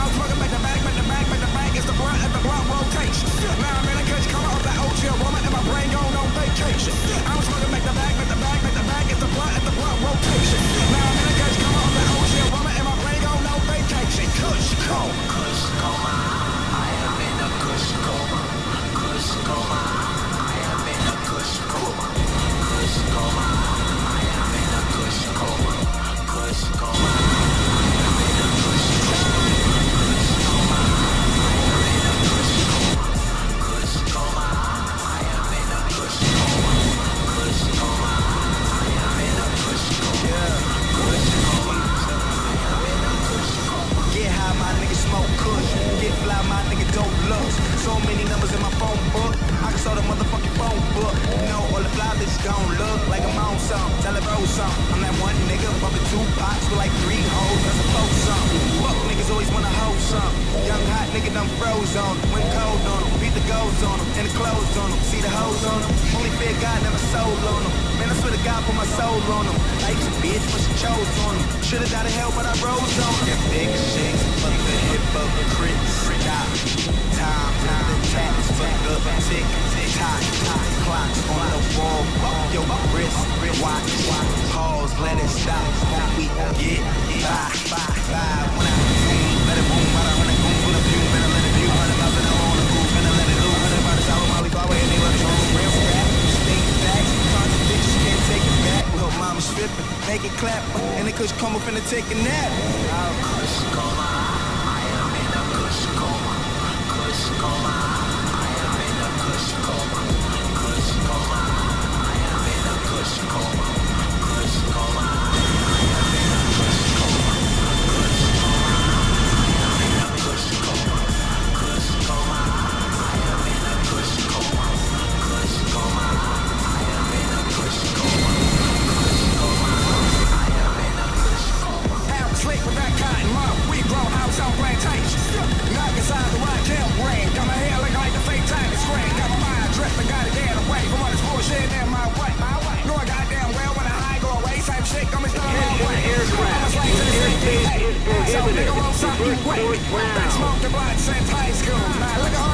I'm talking about sell the motherfucking phone book. You know, all the fly bitches gon' look like I'm on some. Tell it bro something. I'm that one nigga bumping two pots with like three hoes. That's a four something. Fuck niggas always wanna hold something. Young hot nigga done froze on them. Went cold on them. Beat the goals on them. And the clothes on them. See the hoes on them. Only fear God never sold on them. Man, I swear to God put my soul on them. Life's a bitch, but she chose on them. Should've died in hell, but I rose on them. That big shakes, fuck the hypocrites. Stop. Time, time, get by, by, by. Boom, let it boom, right on it, boom, full of fume, better let it view, hundred miles an hour on the groove, finna let it loose, hundred the sour molly flower, and they it roll. Real rap, state facts, contradictions, can't take it back. Hope mama stripping, make it clap, and the kush come up finna take a nap. Kush coma, I mug. We grow house on plantation. Knock inside the right tail brain. Got my hair looking like the fake time screen. Got my mind dripping, gotta get away from all this bullshit in my way. My way. Know I goddamn well when I high go away. Same shit, me still my way. I'm a slave to the stop you wait. Been smoking blood since high school.